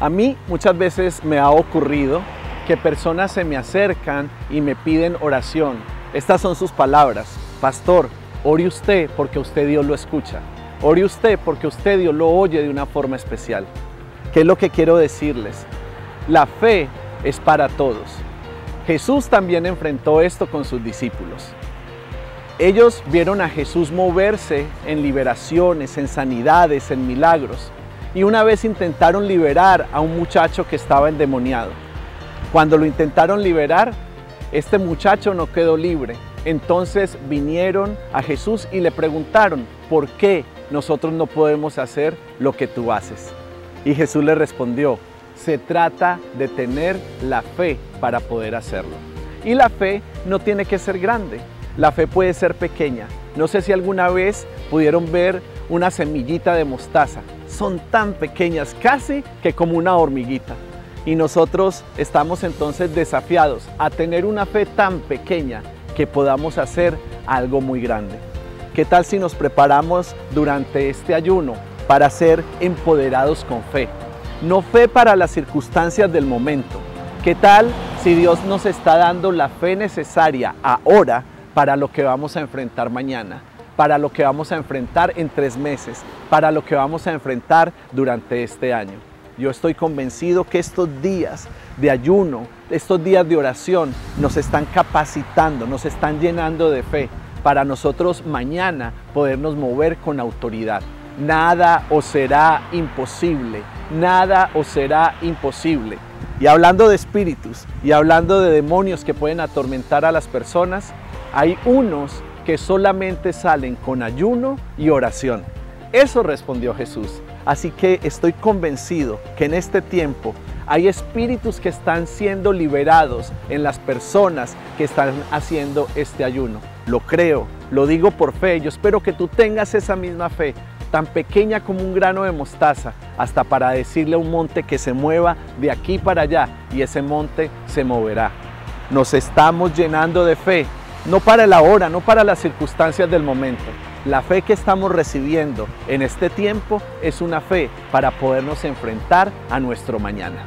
A mí muchas veces me ha ocurrido que personas se me acercan y me piden oración. Estas son sus palabras. Pastor, ore usted porque usted Dios lo escucha. Ore usted porque usted Dios lo oye de una forma especial. ¿Qué es lo que quiero decirles? La fe es para todos. Jesús también enfrentó esto con sus discípulos. Ellos vieron a Jesús moverse en liberaciones, en sanidades, en milagros y una vez intentaron liberar a un muchacho que estaba endemoniado. Cuando lo intentaron liberar, este muchacho no quedó libre. Entonces vinieron a Jesús y le preguntaron, ¿por qué nosotros no podemos hacer lo que tú haces? Y Jesús le respondió, se trata de tener la fe para poder hacerlo. Y la fe no tiene que ser grande, la fe puede ser pequeña. No sé si alguna vez pudieron ver una semillita de mostaza. Son tan pequeñas, casi que como una hormiguita. Y nosotros estamos entonces desafiados a tener una fe tan pequeña que podamos hacer algo muy grande. ¿Qué tal si nos preparamos durante este ayuno para ser empoderados con fe? No fe para las circunstancias del momento. ¿Qué tal si Dios nos está dando la fe necesaria ahora para lo que vamos a enfrentar mañana? para lo que vamos a enfrentar en tres meses, para lo que vamos a enfrentar durante este año. Yo estoy convencido que estos días de ayuno, estos días de oración nos están capacitando, nos están llenando de fe para nosotros mañana podernos mover con autoridad. Nada os será imposible, nada os será imposible. Y hablando de espíritus y hablando de demonios que pueden atormentar a las personas, hay unos que solamente salen con ayuno y oración. Eso respondió Jesús. Así que estoy convencido que en este tiempo hay espíritus que están siendo liberados en las personas que están haciendo este ayuno. Lo creo, lo digo por fe. Yo espero que tú tengas esa misma fe, tan pequeña como un grano de mostaza, hasta para decirle a un monte que se mueva de aquí para allá y ese monte se moverá. Nos estamos llenando de fe no para el ahora, no para las circunstancias del momento. La fe que estamos recibiendo en este tiempo es una fe para podernos enfrentar a nuestro mañana.